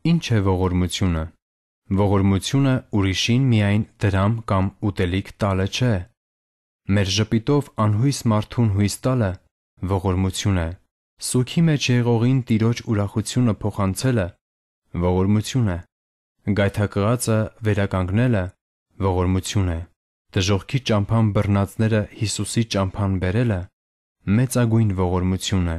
Ինչ է ողորմությունը։ Ողորմությունը ուրիշին միայն դրամ կամ ուտելիք տալը չէ։ Մեր ժպիտով անհույս մարդուն հույս տալը ողորմություն է։ Սուգի մեջ եղողին Տիրոջ ուրախությունը փոխանցելը ողորմություն է։ Գայթակղածը վերականգնելը ողորմություն է։ Դժոխքի ճամփան բռնածները Հիսուսի ճամփան բերելը մեծագույն ողորմություն է։